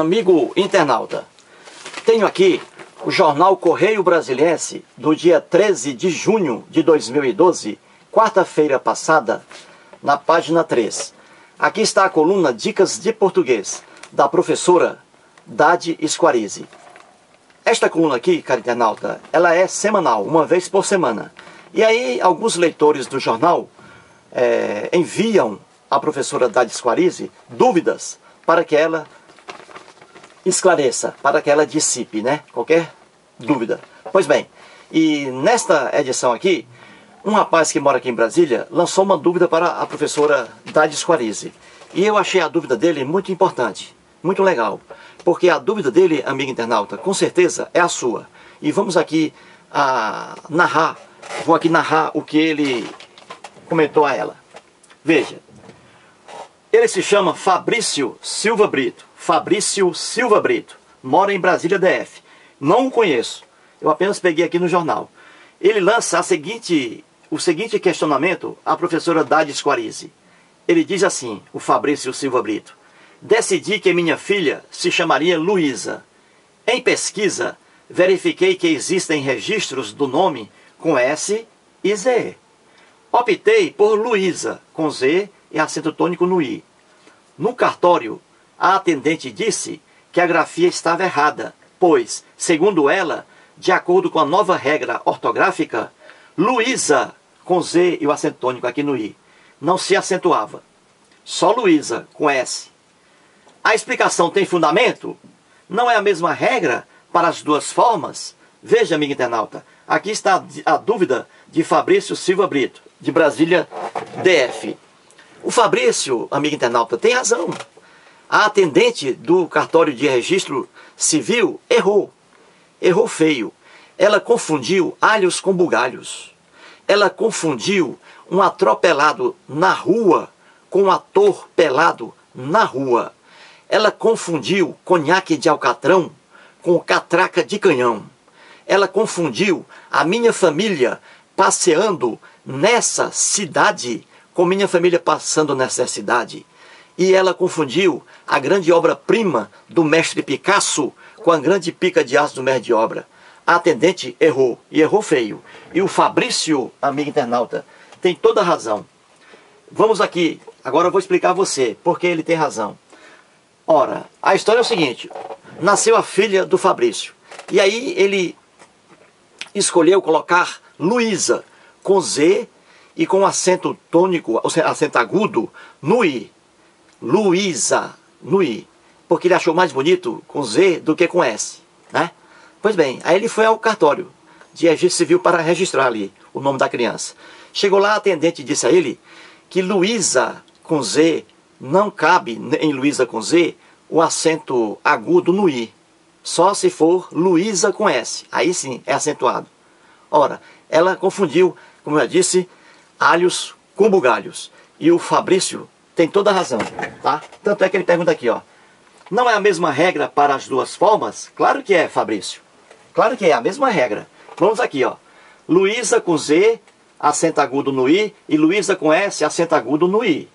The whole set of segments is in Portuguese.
amigo internauta, tenho aqui o jornal Correio Brasiliense do dia 13 de junho de 2012, quarta-feira passada, na página 3. Aqui está a coluna Dicas de Português, da professora Dade Esquarize. Esta coluna aqui, cara internauta, ela é semanal, uma vez por semana. E aí, alguns leitores do jornal é, enviam à professora Dade Esquarize dúvidas para que ela esclareça, para que ela dissipe, né? Qualquer dúvida. Pois bem, e nesta edição aqui, um rapaz que mora aqui em Brasília lançou uma dúvida para a professora Dade Squarize. E eu achei a dúvida dele muito importante, muito legal. Porque a dúvida dele, amigo internauta, com certeza é a sua. E vamos aqui a narrar, vou aqui narrar o que ele comentou a ela. Veja, ele se chama Fabrício Silva Brito. Fabrício Silva Brito. Mora em Brasília DF. Não o conheço. Eu apenas peguei aqui no jornal. Ele lança seguinte, o seguinte questionamento à professora Dade Squarize. Ele diz assim, o Fabrício Silva Brito. Decidi que minha filha se chamaria Luísa. Em pesquisa, verifiquei que existem registros do nome com S e Z. Optei por Luísa, com Z e acento tônico no I. No cartório, a atendente disse que a grafia estava errada, pois, segundo ela, de acordo com a nova regra ortográfica, Luísa, com Z e o acento tônico aqui no I, não se acentuava. Só Luísa, com S. A explicação tem fundamento? Não é a mesma regra para as duas formas? Veja, amigo internauta, aqui está a dúvida de Fabrício Silva Brito, de Brasília DF. O Fabrício, amigo internauta, tem razão. A atendente do cartório de registro civil errou. Errou feio. Ela confundiu alhos com bugalhos. Ela confundiu um atropelado na rua com um ator pelado na rua. Ela confundiu conhaque de alcatrão com catraca de canhão. Ela confundiu a minha família passeando nessa cidade com minha família passando necessidade. E ela confundiu a grande obra-prima do mestre Picasso com a grande pica de aço do mestre de obra. A atendente errou, e errou feio. E o Fabrício, amigo internauta, tem toda a razão. Vamos aqui, agora eu vou explicar a você porque ele tem razão. Ora, a história é o seguinte: nasceu a filha do Fabrício. E aí ele escolheu colocar Luísa com Z e com acento tônico, acento agudo, no I. Luísa, I. Porque ele achou mais bonito com Z do que com S. Né? Pois bem, aí ele foi ao cartório de registro civil para registrar ali o nome da criança. Chegou lá, a atendente disse a ele que Luísa com Z não cabe em Luísa com Z o acento agudo no I. Só se for Luísa com S. Aí sim é acentuado. Ora, ela confundiu, como eu disse, alhos com bugalhos. E o Fabrício tem toda a razão, tá? Tanto é que ele pergunta aqui, ó. Não é a mesma regra para as duas formas? Claro que é, Fabrício. Claro que é a mesma regra. Vamos aqui, ó. Luísa com Z, acento agudo no I, e Luísa com S, acento agudo no I.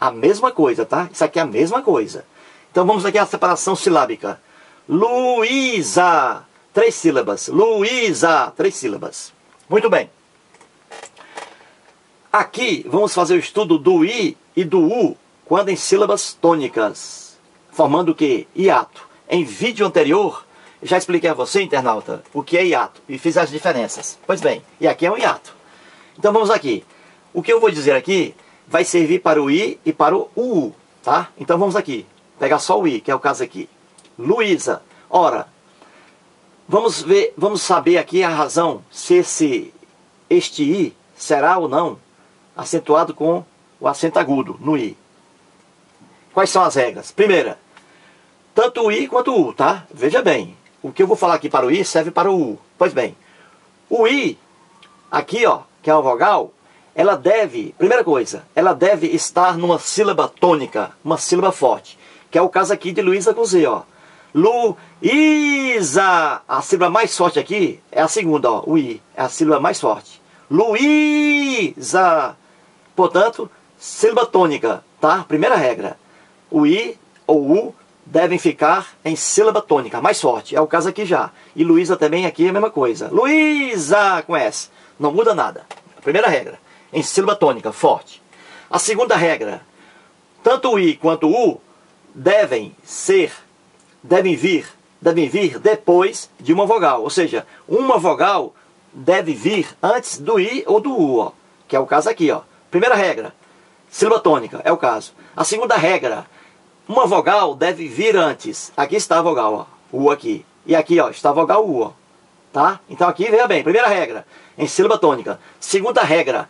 A mesma coisa, tá? Isso aqui é a mesma coisa. Então vamos aqui à separação silábica. Luísa, três sílabas. Luísa, três sílabas. Muito bem. Aqui vamos fazer o estudo do I e do U quando em sílabas tônicas, formando o que? Hiato. Em vídeo anterior, já expliquei a você, internauta, o que é hiato e fiz as diferenças. Pois bem, e aqui é um hiato. Então vamos aqui. O que eu vou dizer aqui vai servir para o I e para o U, tá? Então vamos aqui. Pegar só o I, que é o caso aqui. Luísa. Ora, vamos ver, vamos saber aqui a razão se esse este I será ou não acentuado com o acento agudo no I. Quais são as regras? Primeira, tanto o I quanto o U, tá? Veja bem, o que eu vou falar aqui para o I serve para o U. Pois bem, o I, aqui ó, que é uma vogal, ela deve, primeira coisa, ela deve estar numa sílaba tônica, uma sílaba forte, que é o caso aqui de Luísa com Z, ó. Luísa, a sílaba mais forte aqui é a segunda, ó, o I, é a sílaba mais forte. Luísa, Portanto, sílaba tônica, tá? Primeira regra. O I ou U devem ficar em sílaba tônica, mais forte. É o caso aqui já. E Luísa também aqui é a mesma coisa. Luísa com S. Não muda nada. primeira regra, em sílaba tônica, forte. A segunda regra, tanto o I quanto o U devem ser, devem vir, devem vir depois de uma vogal. Ou seja, uma vogal deve vir antes do I ou do U, ó, que é o caso aqui. Ó. Primeira regra, sílaba tônica, é o caso. A segunda regra, uma vogal deve vir antes. Aqui está a vogal, ó. U aqui. E aqui, ó, está a vogal U, ó. Tá? Então aqui, veja bem. Primeira regra, em sílaba tônica. Segunda regra,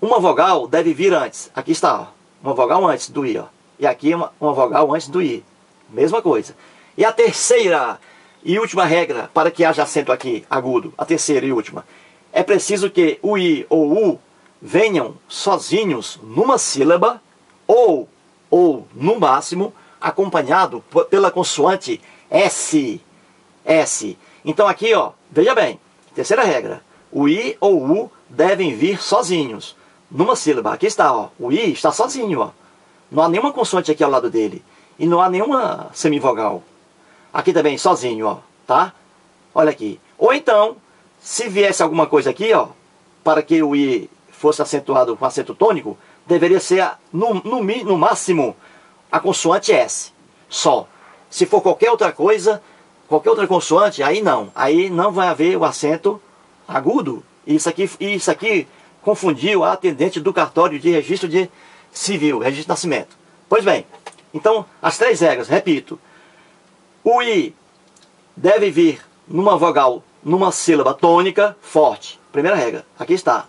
uma vogal deve vir antes. Aqui está, ó. Uma vogal antes do I, ó. E aqui uma, uma vogal antes do I. Mesma coisa. E a terceira e última regra, para que haja acento aqui, agudo. A terceira e última. É preciso que o I ou U venham sozinhos numa sílaba ou ou, no máximo, acompanhado pela consoante S. S. Então aqui, ó, veja bem, terceira regra, o I ou U devem vir sozinhos, numa sílaba. Aqui está, ó, o I está sozinho, ó. Não há nenhuma consoante aqui ao lado dele. E não há nenhuma semivogal. Aqui também, sozinho, ó, tá? Olha aqui. Ou então, se viesse alguma coisa aqui, ó, para que o I fosse acentuado com acento tônico, deveria ser, no, no, no máximo, a consoante S. Só. Se for qualquer outra coisa, qualquer outra consoante, aí não. Aí não vai haver o acento agudo. Isso aqui, isso aqui confundiu a atendente do cartório de registro de civil, registro de nascimento. Pois bem, então as três regras, repito. O I deve vir numa vogal, numa sílaba tônica forte. Primeira regra, aqui está.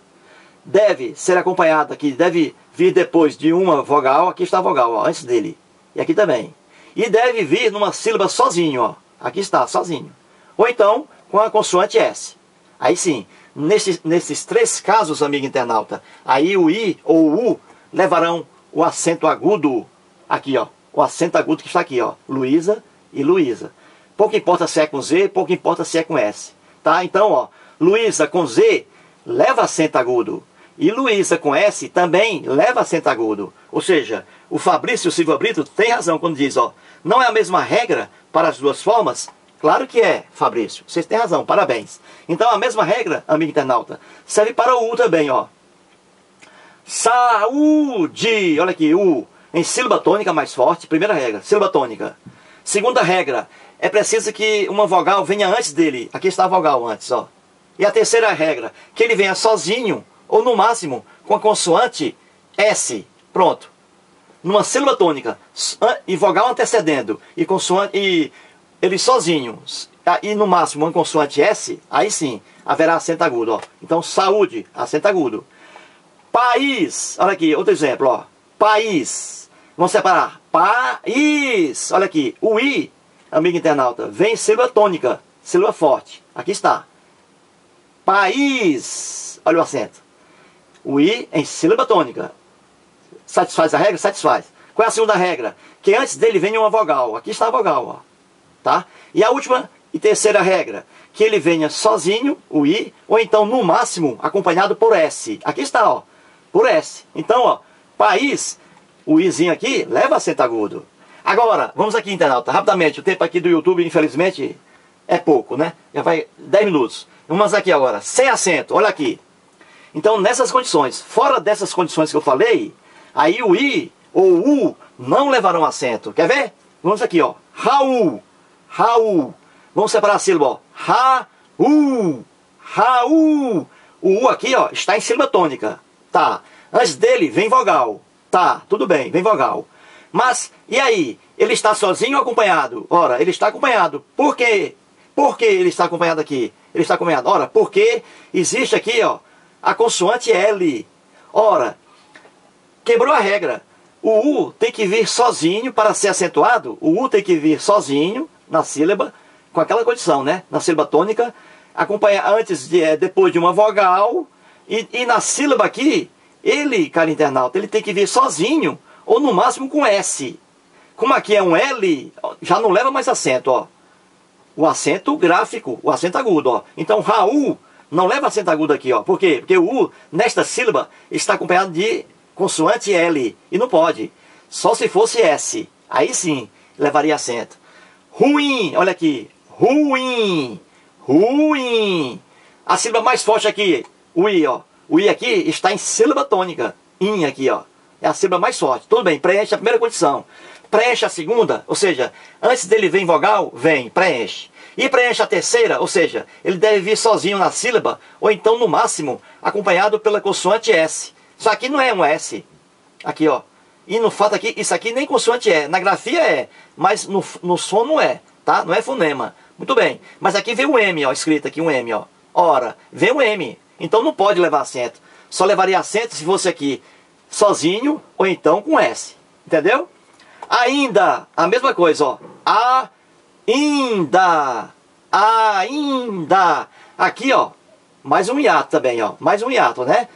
Deve ser acompanhada aqui, deve vir depois de uma vogal, aqui está a vogal, ó, antes dele. E aqui também. E deve vir numa sílaba sozinho, ó. Aqui está, sozinho. Ou então, com a consoante S. Aí sim, nesses, nesses três casos, amigo internauta, aí o I ou o U levarão o acento agudo aqui, ó. O acento agudo que está aqui, ó. Luísa e Luísa. Pouco importa se é com Z, pouco importa se é com S. Tá? Então, ó, Luísa com Z leva acento agudo. E Luísa com S também leva acento agudo. Ou seja, o Fabrício Silva Brito tem razão quando diz, ó, não é a mesma regra para as duas formas? Claro que é, Fabrício. Vocês têm razão, parabéns. Então a mesma regra, amigo internauta, serve para o U também, ó. Saúde! Olha aqui, U. Em sílaba tônica mais forte, primeira regra, sílaba tônica. Segunda regra, é preciso que uma vogal venha antes dele. Aqui está a vogal antes, ó. E a terceira regra, que ele venha sozinho ou no máximo com a consoante S. Pronto. Numa sílaba tônica e vogal antecedendo e consoante e ele sozinho e no máximo uma consoante S, aí sim haverá acento agudo. Ó. Então saúde, acento agudo. País, olha aqui, outro exemplo, ó. País. Vamos separar. País. Olha aqui, o I, amigo internauta, vem em sílaba tônica, sílaba forte. Aqui está. País. Olha o acento. O I em sílaba tônica. Satisfaz a regra? Satisfaz. Qual é a segunda regra? Que antes dele venha uma vogal. Aqui está a vogal, ó. Tá? E a última e terceira regra, que ele venha sozinho, o I, ou então no máximo acompanhado por S. Aqui está, ó. Por S. Então, ó, país, o Izinho aqui leva acento agudo. Agora, vamos aqui, internauta, rapidamente. O tempo aqui do YouTube, infelizmente, é pouco, né? Já vai 10 minutos. Vamos aqui agora, sem acento. Olha aqui. Então, nessas condições, fora dessas condições que eu falei, aí o I ou o U não levarão acento. Quer ver? Vamos aqui, ó. Raul. Raul. Vamos separar a sílaba, ó. Raul. Raul. O U aqui, ó, está em sílaba tônica. Tá. Antes dele vem vogal. Tá, tudo bem, vem vogal. Mas, e aí? Ele está sozinho ou acompanhado? Ora, ele está acompanhado. Por quê? Por que ele está acompanhado aqui? Ele está acompanhado. Ora, porque existe aqui, ó, a consoante L. Ora, quebrou a regra. O U tem que vir sozinho para ser acentuado. O U tem que vir sozinho na sílaba, com aquela condição, né? Na sílaba tônica, acompanhar antes de, é, depois de uma vogal. E, e na sílaba aqui, ele, cara internauta, ele tem que vir sozinho, ou no máximo com S. Como aqui é um L, já não leva mais acento, ó. O acento gráfico, o acento agudo, ó. Então, Raul não leva acento agudo aqui, ó. Por quê? Porque o U, nesta sílaba, está acompanhado de consoante L. E não pode. Só se fosse S. Aí sim, levaria acento. Ruim, olha aqui. Ruim. Ruim. A sílaba mais forte aqui, o I, ó. O I aqui está em sílaba tônica. In aqui, ó. É a sílaba mais forte. Tudo bem, preenche a primeira condição. Preenche a segunda, ou seja, antes dele vir vogal, vem, preenche. E preenche a terceira, ou seja, ele deve vir sozinho na sílaba, ou então, no máximo, acompanhado pela consoante S. Isso aqui não é um S. Aqui, ó. E no fato aqui, isso aqui nem consoante é. Na grafia é, mas no, no som não é, tá? Não é fonema. Muito bem. Mas aqui vem um M, ó, escrito aqui um M, ó. Ora, vem um M. Então não pode levar acento. Só levaria acento se fosse aqui sozinho ou então com S. Entendeu? Ainda, a mesma coisa, ó. Ainda. Ainda. Aqui, ó. Mais um hiato também, ó. Mais um hiato, né?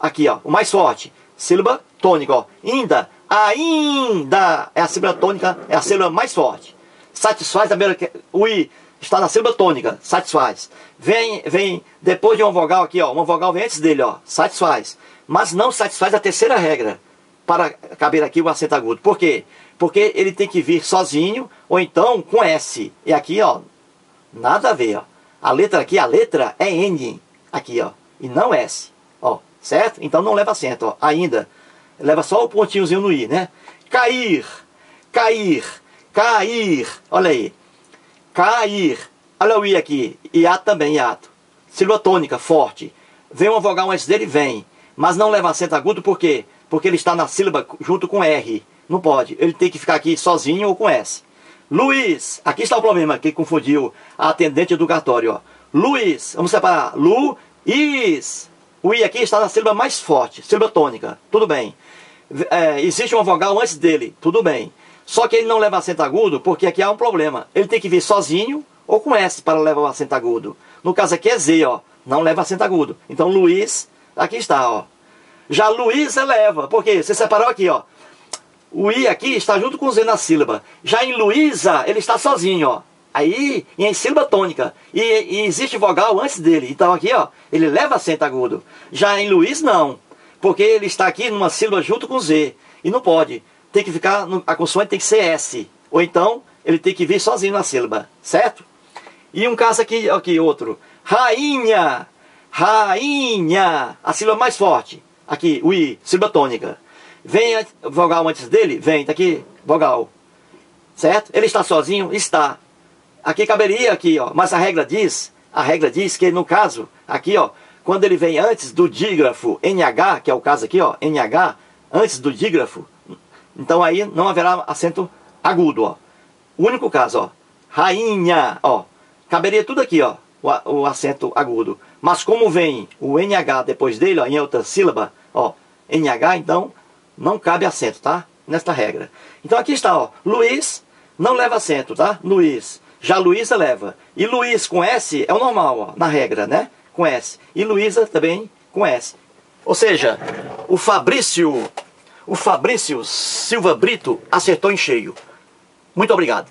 Aqui, ó. O mais forte. Sílaba tônica, ó. Ainda. Ainda. É a sílaba tônica, é a sílaba mais forte. Satisfaz a. O I está na sílaba tônica. Satisfaz. Vem, vem depois de uma vogal aqui, ó. Uma vogal vem antes dele, ó. Satisfaz. Mas não satisfaz a terceira regra para caber aqui o acento agudo. Por quê? Porque ele tem que vir sozinho ou então com S. E aqui, ó, nada a ver, ó. A letra aqui, a letra é N, aqui, ó, e não S, ó, certo? Então não leva acento, ó, ainda. Leva só o pontinhozinho no I, né? Cair, cair, cair, olha aí. Cair, olha o I aqui, hiato também, hiato. Sílaba tônica, forte. Vem uma vogal antes dele, vem. Mas não leva acento agudo, por quê? Porque ele está na sílaba junto com R. Não pode. Ele tem que ficar aqui sozinho ou com S. Luiz. Aqui está o problema que confundiu a atendente do cartório. Luiz. Vamos separar. Luiz. O I aqui está na sílaba mais forte. Sílaba tônica. Tudo bem. É, existe uma vogal antes dele. Tudo bem. Só que ele não leva acento agudo porque aqui há um problema. Ele tem que vir sozinho ou com S para levar o acento agudo. No caso aqui é Z, ó. Não leva acento agudo. Então Luiz, aqui está, ó. Já Luísa leva, porque você separou aqui, ó. O I aqui está junto com o Z na sílaba. Já em Luísa, ele está sozinho, ó. Aí, em sílaba tônica. E, e, existe vogal antes dele. Então aqui, ó, ele leva acento agudo. Já em Luiz, não. Porque ele está aqui numa sílaba junto com Z. E não pode. Tem que ficar, a consoante tem que ser S. Ou então, ele tem que vir sozinho na sílaba. Certo? E um caso aqui, aqui outro. Rainha. Rainha. A sílaba mais forte. Aqui, o I, sílaba tônica. Vem vogal antes dele? Vem, tá aqui, vogal. Certo? Ele está sozinho? Está. Aqui caberia aqui, ó. Mas a regra diz, a regra diz que no caso, aqui, ó, quando ele vem antes do dígrafo NH, que é o caso aqui, ó, NH, antes do dígrafo, então aí não haverá acento agudo, ó. O único caso, ó. Rainha, ó. Caberia tudo aqui, ó, o, o acento agudo. Mas como vem o NH depois dele, ó, em outra sílaba, ó, NH, então não cabe acento, tá? Nesta regra. Então aqui está, ó, Luiz não leva acento, tá? Luiz. Já Luísa leva. E Luiz com S é o normal, ó, na regra, né? Com S. E Luísa também com S. Ou seja, o Fabrício, o Fabrício Silva Brito acertou em cheio. Muito obrigado.